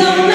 in the